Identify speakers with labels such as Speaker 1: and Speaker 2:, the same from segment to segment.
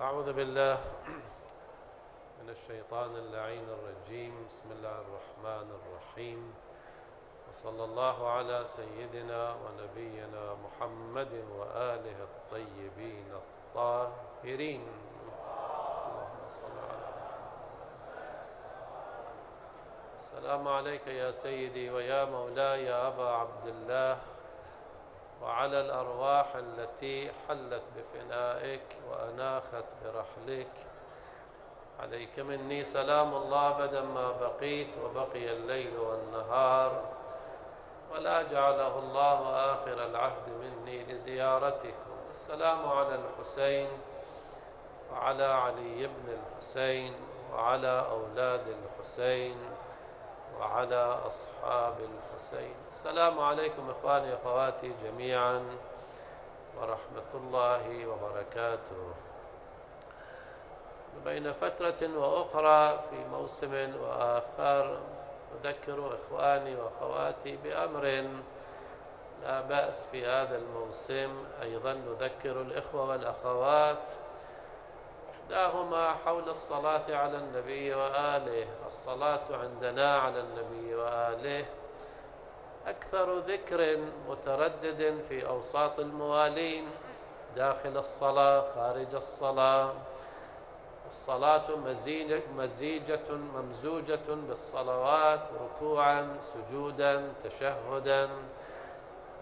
Speaker 1: أعوذ بالله من الشيطان اللعين الرجيم. بسم الله الرحمن الرحيم. وصلى الله على سيدنا ونبينا محمد وآله الطيبين الطاهرين. اللهم صل على السلام عليك يا سيدي ويا مولاي يا أبا عبد الله. وعلى الأرواح التي حلت بفنائك وأناخت برحلك. عليك مني سلام الله أبدا ما بقيت وبقي الليل والنهار. ولا جعله الله آخر العهد مني لزيارتكم السلام على الحسين وعلى علي بن الحسين وعلى أولاد الحسين. وعلى أصحاب الحسين. السلام عليكم إخواني وأخواتي جميعا ورحمة الله وبركاته. بين فترة وأخرى في موسم وآخر أذكر إخواني وأخواتي بأمر لا بأس في هذا الموسم. أيضا نذكر الإخوة والأخوات إحداهما حول الصلاة على النبي وآله الصلاة عندنا على النبي وآله. أكثر ذكر متردد في أوساط الموالين داخل الصلاة خارج الصلاة. الصلاة مزيجة ممزوجة بالصلوات ركوعا سجودا تشهدا.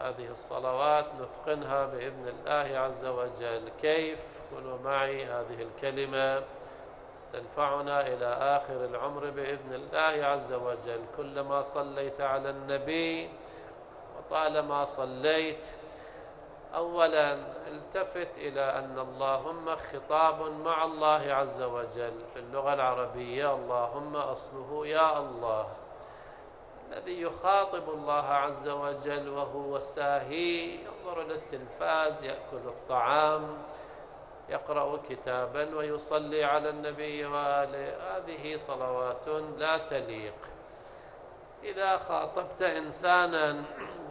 Speaker 1: هذه الصلوات نتقنها بإذن الله عز وجل. كيف؟ كونوا معي هذه الكلمة تنفعنا إلى آخر العمر بإذن الله عز وجل. كلما صليت على النبي وطالما صليت أولا التفت إلى أن اللهم خطاب مع الله عز وجل. في اللغة العربية اللهم أصله يا الله. الذي يخاطب الله عز وجل وهو ساهي ينظر للتلفاز يأكل الطعام يقرأ كتابا ويصلي على النبي وآله. هذه صلوات لا تليق. إذا خاطبت إنسانا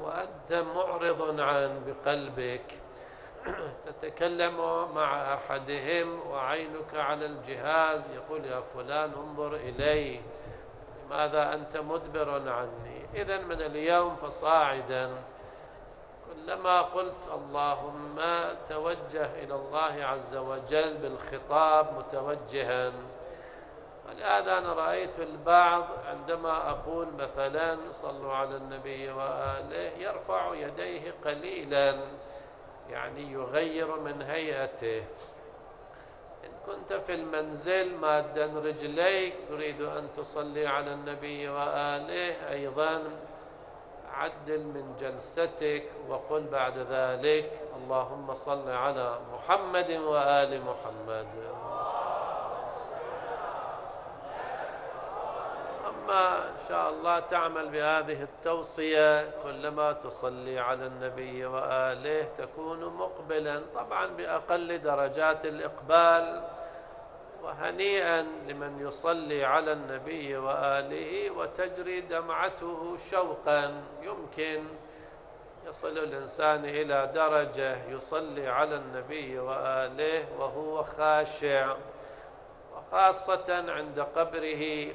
Speaker 1: وأنت معرض عن بقلبك تتكلم مع أحدهم وعينك على الجهاز يقول يا فلان انظر إلي لماذا أنت مدبر عني؟ إذا من اليوم فصاعدا. كلما قلت اللهم توجه إلى الله عز وجل بالخطاب متوجها. ولهذا أنا رأيت البعض عندما أقول مثلا صلوا على النبي وآله يرفع يديه قليلا يعني يغير من هيئته. إن كنت في المنزل مادا رجليك تريد أن تصلي على النبي وآله أيضا عدل من جلستك وقل بعد ذلك اللهم صل على محمد وآل محمد. أما إن شاء الله تعمل بهذه التوصية كلما تصلي على النبي وآله تكون مقبلا طبعا بأقل درجات الإقبال. وهنيئا لمن يصلي على النبي وآله وتجري دمعته شوقا. يمكن يصل الإنسان إلى درجة يصلي على النبي وآله وهو خاشع وخاصة عند قبره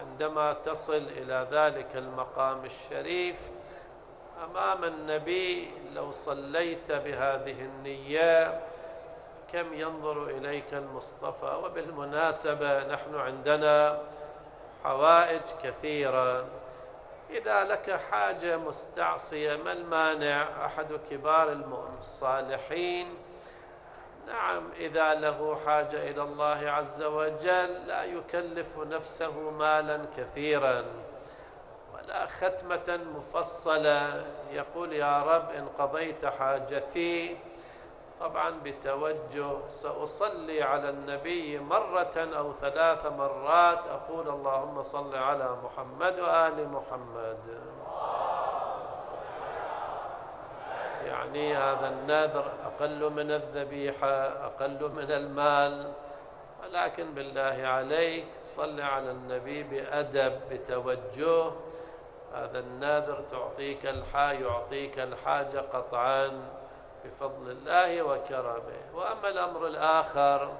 Speaker 1: عندما تصل إلى ذلك المقام الشريف. أمام النبي لو صليت بهذه النية كم ينظر إليك المصطفى وبالمناسبة نحن عندنا حوائج كثيرة. إذا لك حاجة مستعصية ما المانع أحد كبار الصالحين نعم إذا له حاجة إلى الله عز وجل لا يكلف نفسه مالا كثيرا. ولا ختمة مفصلة. يقول يا رب إن قضيت حاجتي طبعا بتوجه سأصلي على النبي مرة أو ثلاث مرات أقول اللهم صل على محمد وآل محمد. يعني هذا النذر أقل من الذبيحة أقل من المال. ولكن بالله عليك صل على النبي بأدب بتوجه. هذا النذر تعطيك الحا يعطيك الحاجة قطعا. بفضل الله وكرمه. وأما الأمر الآخر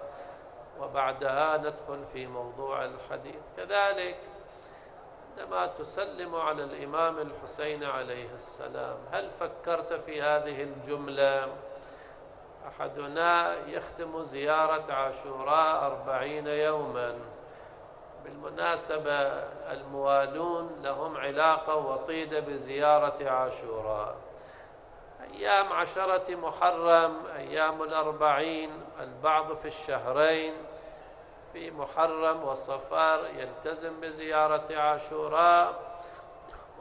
Speaker 1: وبعدها ندخل في موضوع الحديث. كذلك عندما تسلم على الإمام الحسين عليه السلام هل فكرت في هذه الجملة؟ أحدنا يختم زيارة عاشوراء أربعين يوما. بالمناسبة الموالون لهم علاقة وطيدة بزيارة عاشوراء. أيام عشرة محرم أيام الأربعين البعض في الشهرين. في محرم وصفار يلتزم بزيارة عاشوراء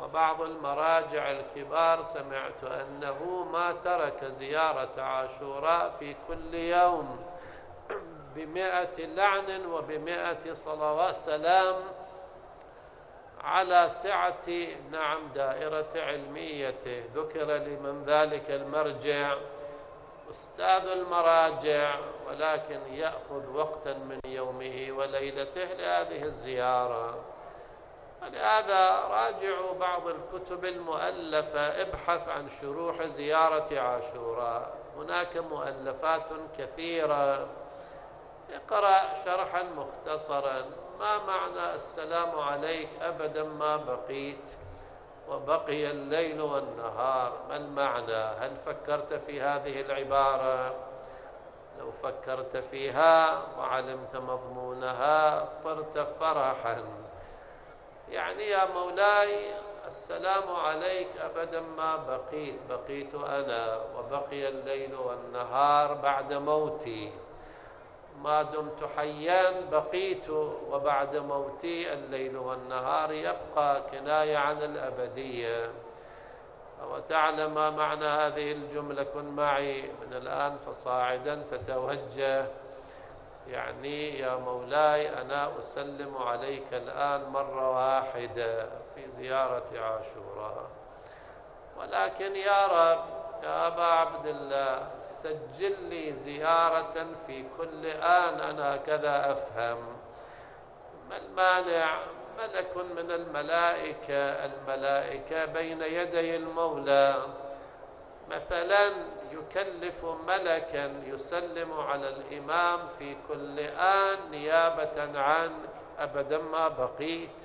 Speaker 1: وبعض المراجع الكبار سمعت أنه ما ترك زيارة عاشوراء في كل يوم. بمئة لعن وبمئة صلوات سلام على سعة نعم دائرة علميته. ذكر لمن ذلك المرجع أستاذ المراجع ولكن يأخذ وقتا من يومه وليلته لهذه الزيارة. ولهذا راجعوا بعض الكتب المؤلفة ابحث عن شروح زيارة عاشوراء. هناك مؤلفات كثيرة. اقرأ شرحا مختصرا. ما معنى السلام عليك أبدا ما بقيت؟ وبقي الليل والنهار ما المعنى؟ هل فكرت في هذه العبارة؟ لو فكرت فيها وعلمت مضمونها طرت فرحا. يعني يا مولاي السلام عليك أبدا ما بقيت بقيت أنا وبقي الليل والنهار بعد موتي. ما دمت حيا بقيت وبعد موتي الليل والنهار يبقى كناية عن الأبدية. وتعلم ما معنى هذه الجملة كن معي من الآن فصاعدا تتوجه. يعني يا مولاي أنا أسلم عليك الآن مرة واحدة في زيارة عاشوراء. ولكن يا رب يا أبا عبد الله سجل لي زيارة في كل آن أنا كذا أفهم. ما المانع؟ ملك من الملائكة الملائكة بين يدي المولى. مثلا يكلف ملكا يسلم على الإمام في كل آن نيابة عنك أبدا ما بقيت.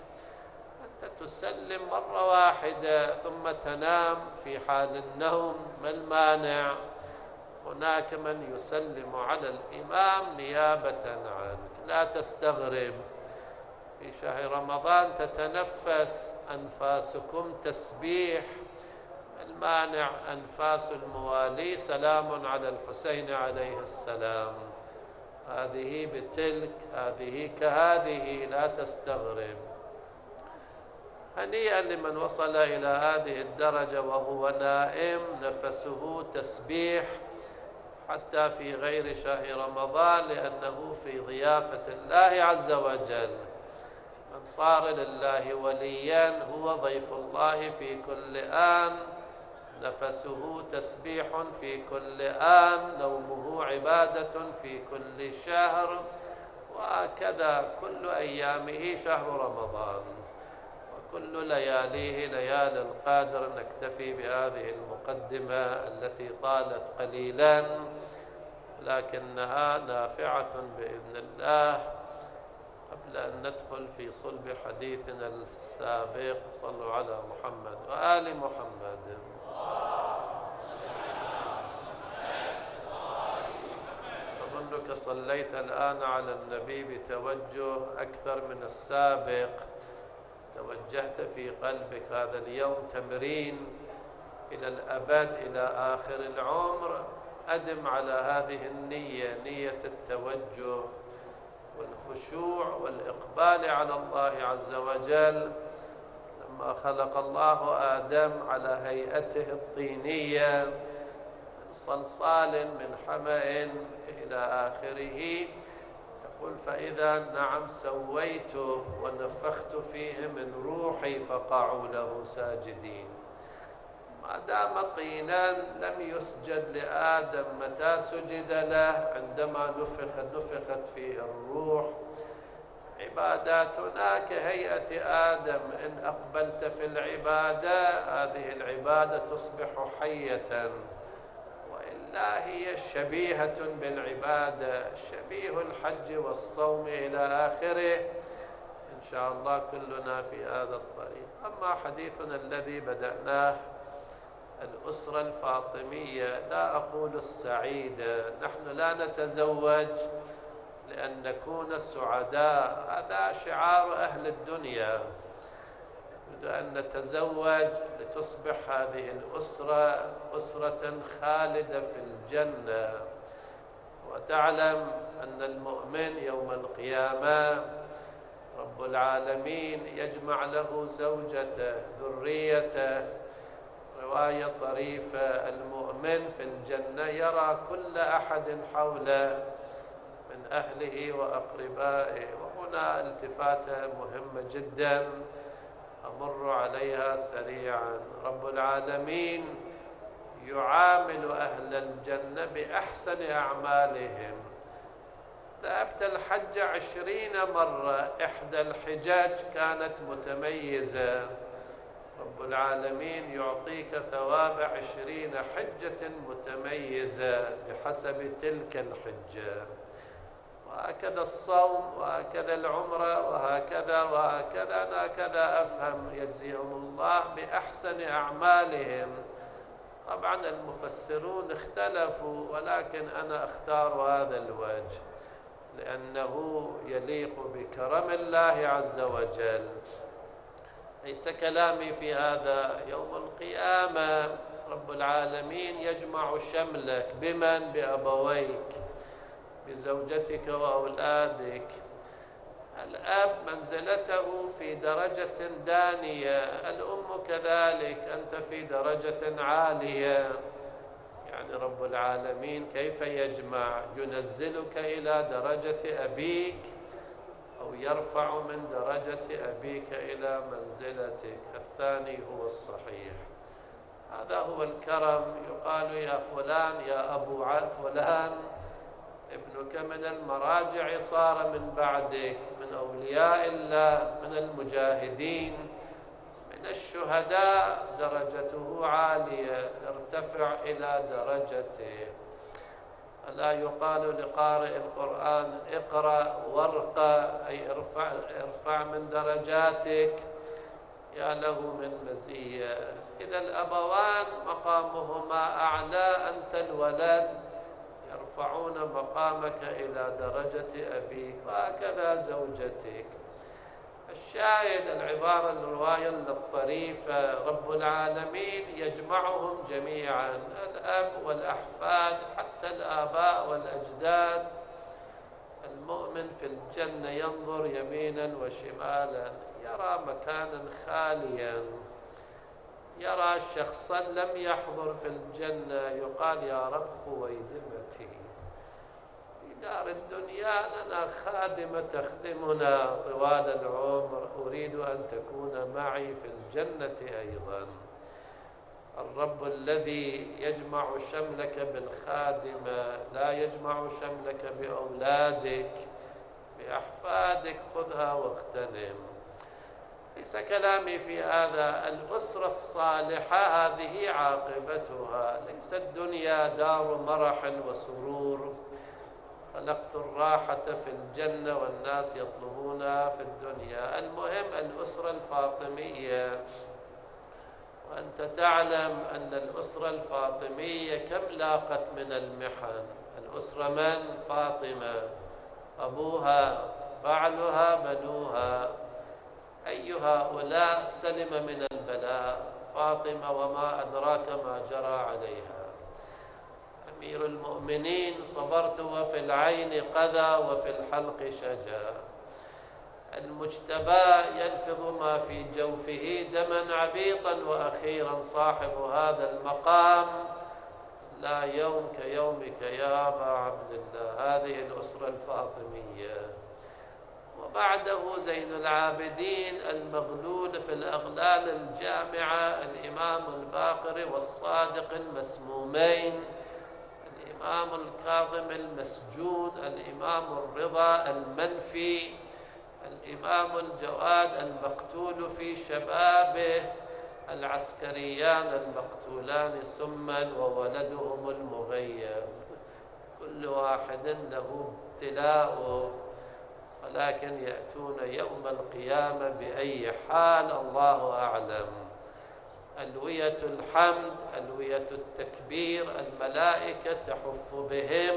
Speaker 1: تسلم مرة واحدة ثم تنام في حال النوم ما المانع؟ هناك من يسلم على الإمام نيابة عنك. لا تستغرب. في شهر رمضان تتنفس أنفاسكم تسبيح. المانع؟ أنفاس الموالي. سلام على الحسين عليه السلام. هذه بتلك هذه كهذه. لا تستغرب. هنيئا لمن وصل إلى هذه الدرجة وهو نائم نفسه تسبيح حتى في غير شهر رمضان لأنه في ضيافة الله عز وجل. من صار لله وليا هو ضيف الله في كل آن نفسه تسبيح في كل آن نومه عبادة في كل شهر وهكذا كل أيامه شهر رمضان. كل لياليه ليالي القادر نكتفي بهذه المقدمة التي طالت قليلا لكنها نافعة بإذن الله. قبل أن ندخل في صلب حديثنا السابق صلوا على محمد وآل محمد. أظنك صليت الآن على النبي بتوجه أكثر من السابق. توجهت في قلبك هذا اليوم تمرين إلى الأبد إلى آخر العمر. أدم على هذه النية نية التوجه والخشوع والإقبال على الله عز وجل. لما خلق الله آدم على هيئته الطينية صلصال من حمأ إلى آخره. يقول فإذا نعم سويته ونفخت فيه من روحي فقعوا له ساجدين. ما دام طينا لم يسجد لآدم متى سجد له؟ عندما نفخت نفخت فيه الروح. عباداتنا كهيئة آدم إن أقبلت في العبادة هذه العبادة تصبح حية. لا هي شبيهة بالعبادة شبيه الحج والصوم إلى آخره. إن شاء الله كلنا في هذا الطريق. أما حديثنا الذي بدأناه الأسرة الفاطمية لا أقول السعيدة نحن لا نتزوج لأن نكون سعداء. هذا شعار أهل الدنيا. نريد أن نتزوج لتصبح هذه الأسرة أسرة خالدة في الجنة. وتعلم أن المؤمن يوم القيامة رب العالمين يجمع له زوجته ذريته. رواية طريفة المؤمن في الجنة يرى كل أحد حوله من أهله وأقربائه. وهنا التفاتة مهمة جدا. أمر عليها سريعا. رب العالمين يعامل أهل الجنة بأحسن أعمالهم. ذهبت الحج عشرين مرة إحدى الحجاج كانت متميزة. رب العالمين يعطيك ثواب عشرين حجة متميزة بحسب تلك الحجة. وهكذا الصوم وهكذا العمرة وهكذا وهكذا أنا هكذا أفهم يجزيهم الله بأحسن أعمالهم. طبعا المفسرون اختلفوا ولكن أنا أختار هذا الوجه لأنه يليق بكرم الله عز وجل. ليس كلامي في هذا يوم القيامة. رب العالمين يجمع شملك بمن؟ بأبويك. بزوجتك وأولادك الأب منزلته في درجة دانية الأم كذلك أنت في درجة عالية. يعني رب العالمين كيف يجمع؟ ينزلك إلى درجة أبيك أو يرفع من درجة أبيك إلى منزلتك. الثاني هو الصحيح. هذا هو الكرم. يقال يا فلان يا أبو فلان ابنك من المراجع صار من بعدك من أولياء الله من المجاهدين من الشهداء درجته عالية. ارتفع إلى درجته. ألا يقال لقارئ القرآن اقرأ وارقى أي ارفع, ارفع من درجاتك. يا له من مزية. إذا الأبوان مقامهما أعلى أنت الولد. يرفعون مقامك إلى درجة أبيك وهكذا زوجتك. الشاهد العبارة الرواية الطريفة رب العالمين يجمعهم جميعا الأب والأحفاد حتى الآباء والأجداد. المؤمن في الجنة ينظر يمينا وشمالا يرى مكانا خاليا. يرى شخصا لم يحضر في الجنة يقال يا رب خويدمتي في دار الدنيا لنا خادمة تخدمنا طوال العمر. أريد أن تكون معي في الجنة أيضا. الرب الذي يجمع شملك بالخادمة لا يجمع شملك بأولادك بأحفادك خذها واغتنم. ليس كلامي في هذا الأسرة الصالحة هذه عاقبتها. ليس الدنيا دار مرح وسرور. خلقت الراحة في الجنة والناس يطلبونها في الدنيا. المهم الأسرة الفاطمية. وأنت تعلم أن الأسرة الفاطمية كم لاقت من المحن. الأسرة من؟ فاطمة. أبوها بعلها بنوها. أي هؤلاء سلم من البلاء. فاطمة وما أدراك ما جرى عليها. أمير المؤمنين صبرت وفي العين قذى وفي الحلق شجا المجتبى ينفض ما في جوفه دما عبيطا وأخيرا صاحب هذا المقام. لا يوم كيومك يا أبا عبد الله. هذه الأسرة الفاطمية. وبعده زين العابدين المغلول في الأغلال الجامعة الإمام الباقر والصادق المسمومين. الإمام الكاظم المسجون الإمام الرضا المنفي الإمام الجواد المقتول في شبابه العسكريان المقتولان سما وولدهم المغيب. كل واحد له ابتلاء ولكن يأتون يوم القيامة بأي حال الله أعلم. ألوية الحمد ألوية التكبير الملائكة تحف بهم.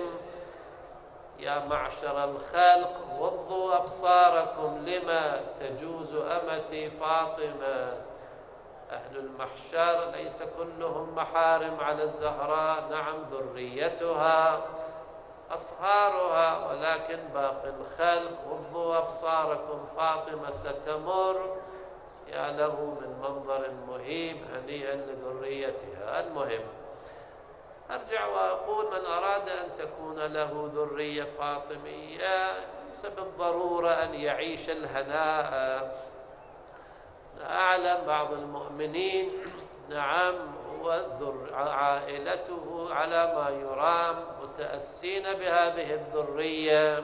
Speaker 1: يا معشر الخلق غضوا أبصاركم لما تجوز أمتي فاطمة؟ أهل المحشر ليس كلهم محارم على الزهراء نعم ذريتها أصهارها ولكن باقي الخلق غضوا أبصاركم فاطمة ستمر. يا له من منظر مهيب هنيئا لذريتها. المهم أرجع وأقول من أراد أن تكون له ذرية فاطمية ليس بالضرورة أن يعيش الهناء. أعلم بعض المؤمنين نعم وعائلته على ما يرام متأسين بهذه الذرية.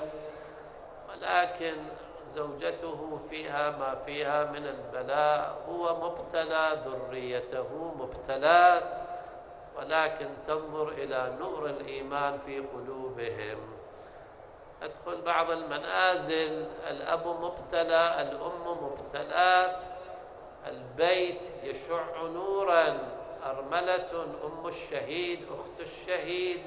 Speaker 1: ولكن زوجته فيها ما فيها من البلاء هو مبتلى ذريته مبتلات ولكن تنظر إلى نور الإيمان في قلوبهم. أدخل بعض المنازل الأب مبتلى الأم مبتلات البيت يشع نورا أرملة أم الشهيد أخت الشهيد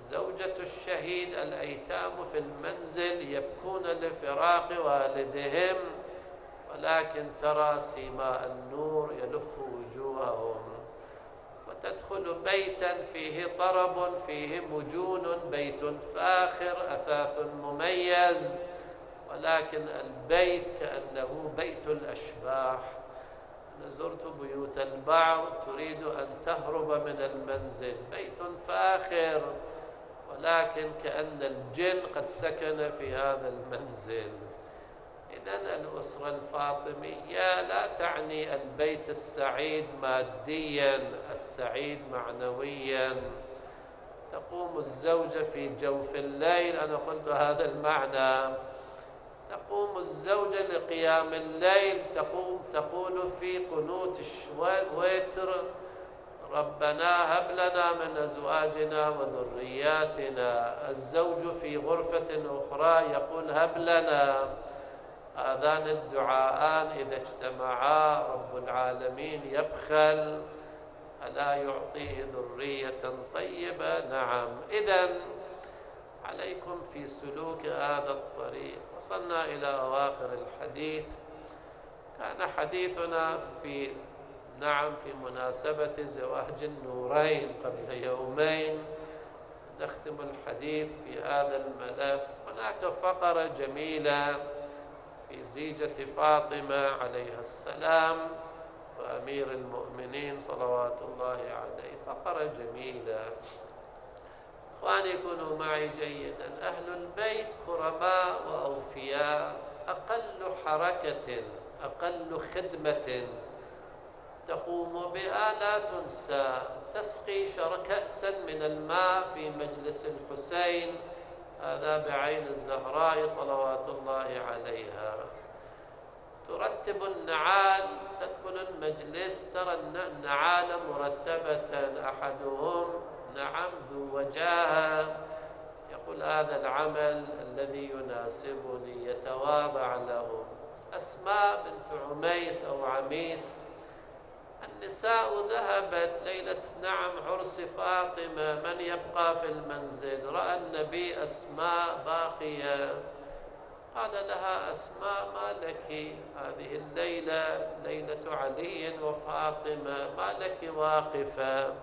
Speaker 1: زوجة الشهيد الأيتام في المنزل يبكون لفراق والدهم ولكن ترى سيماء النور يلف وجوههم. وتدخل بيتا فيه طرب فيه مجون بيت فاخر أثاث مميز. ولكن البيت كأنه بيت الأشباح. أنا زرت بيوت البعض تريد أن تهرب من المنزل. بيت فاخر. ولكن كأن الجن قد سكن في هذا المنزل. إذا الأسرة الفاطمية لا تعني البيت السعيد ماديا السعيد معنويا. تقوم الزوجة في جوف الليل أنا قلت هذا المعنى. تقوم الزوجة لقيام الليل تقوم تقول في قنوت الوتر ربنا هب لنا من أزواجنا وذرياتنا الزوج في غرفة أخرى يقول هب لنا. هذان الدعاءان إذا اجتمعا رب العالمين يبخل ألا يعطيه ذرية طيبة؟ نعم. إذا عليكم في سلوك هذا الطريق. وصلنا إلى أواخر الحديث. كان حديثنا في نعم في مناسبة زواج النورين قبل يومين. نختم الحديث في هذا الملف. هناك فقرة جميلة في زيجة فاطمة عليها السلام وأمير المؤمنين صلوات الله عليه. فقرة جميلة. إخواني كونوا معي جيدا. أهل البيت كرماء وأوفياء. أقل حركة أقل خدمة. تقوم بها لا تنسى. تسقي كأسا من الماء في مجلس الحسين. هذا بعين الزهراء صلوات الله عليها. ترتب النعال تدخل المجلس ترى النعال مرتبة أحدهم. نعم ذو وجاهة. يقول هذا العمل الذي يناسبني يتواضع له. أسماء بنت عميس أو عميس. النساء ذهبت ليلة نعم عرس فاطمة من يبقى في المنزل؟ رأى النبي أسماء باقية. قال لها أسماء ما لك؟ هذه الليلة ليلة علي وفاطمة ما لك واقفة؟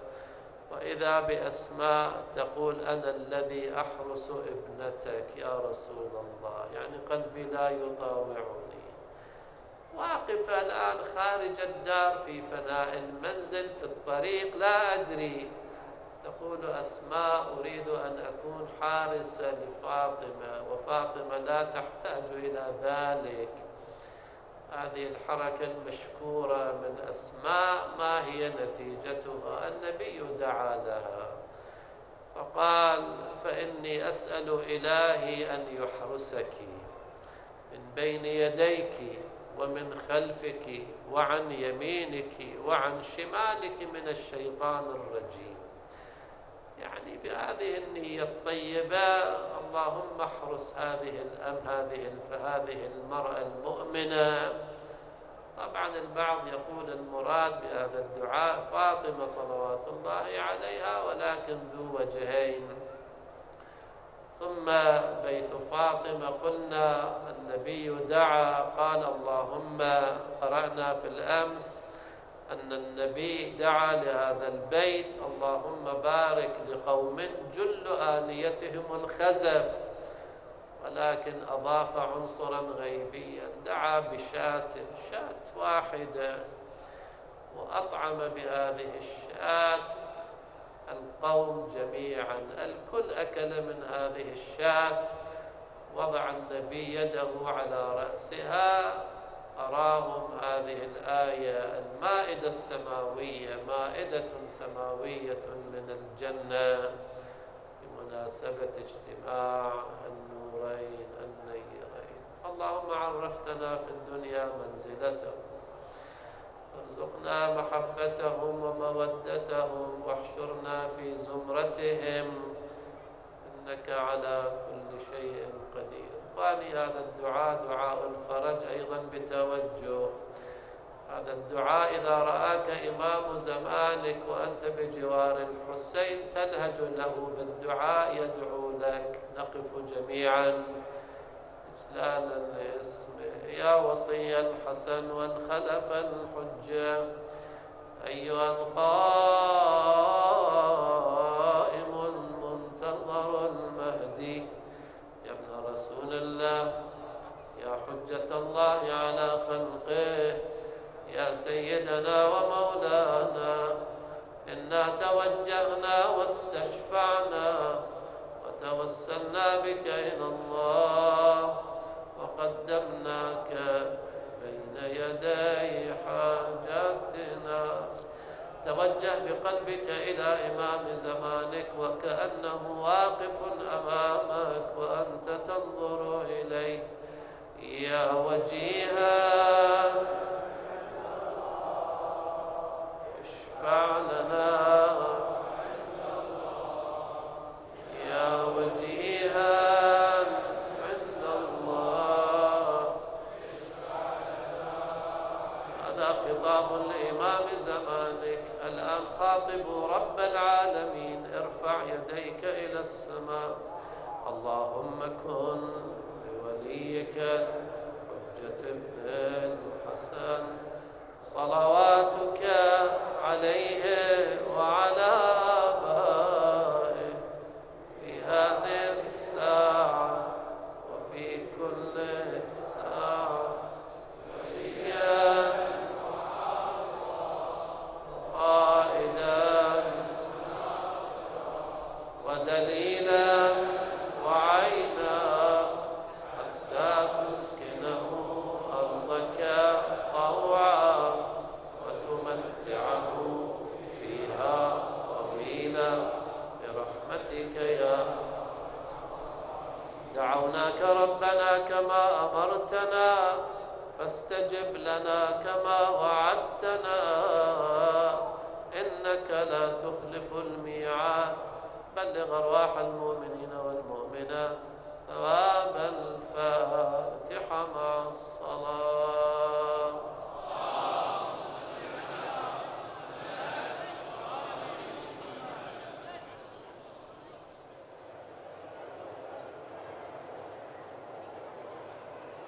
Speaker 1: وإذا بأسماء تقول أنا الذي أحرس ابنتك يا رسول الله. يعني قلبي لا يطاوعني واقفة الآن خارج الدار في فناء المنزل في الطريق لا أدري. تقول أسماء أريد أن أكون حارسة لفاطمة وفاطمة لا تحتاج إلى ذلك. هذه الحركة المشكورة من أسماء ما هي نتيجتها؟ النبي دعا لها. فقال فإني أسأل إلهي أن يحرسك من بين يديك. ومن خلفك وعن يمينك وعن شمالك من الشيطان الرجيم. يعني بهذه النية الطيبة اللهم احرس هذه الأم هذه هذه المرأة المؤمنة. طبعا البعض يقول المراد بهذا الدعاء فاطمة صلوات الله عليها ولكن ذو وجهين. ثم بيت فاطمة قلنا النبي دعا قال اللهم قرأنا في الأمس أن النبي دعا لهذا البيت اللهم بارك لقوم جل آنيتهم الخزف ولكن أضاف عنصرا غيبيا دعا بشاة شاة واحدة وأطعم بهذه الشاة القوم جميعا. الكل أكل من هذه الشاة. وضع النبي يده على رأسها. أراهم هذه الآية المائدة السماوية مائدة سماوية من الجنة. بمناسبة اجتماع النورين النيرين. اللهم عرفتنا في الدنيا منزلتهم وارزقنا محبتهم ومودتهم واحشرنا في زمرتهم. إنك على كل شيء قدير. إخواني هذا الدعاء دعاء الفرج أيضا بتوجه. هذا الدعاء إذا رآك إمام زمانك وأنت بجوار الحسين تلهج له بالدعاء يدعو لك. نقف جميعا. إجلالا لاسمه يا وصي الحسن والخلف الحجة. أيها القائم المنتظر المهدي. يا ابن رسول الله يا حجة الله على خلقه. يا سيدنا ومولانا إنا توجهنا واستشفعنا وتوسلنا بك إلى الله. وقدمناك بين يدي حاجاتنا. توجه بقلبك إلى إمام زمانك وكأنه واقف أمامك وأنت تنظر إليه. يا وجيها. اشفع لنا. يا وجيها. الآن خاطب رب العالمين. ارفع يديك إلى السماء. اللهم كن لوليك حجة ابن الحسن صلواتك عليه وعلى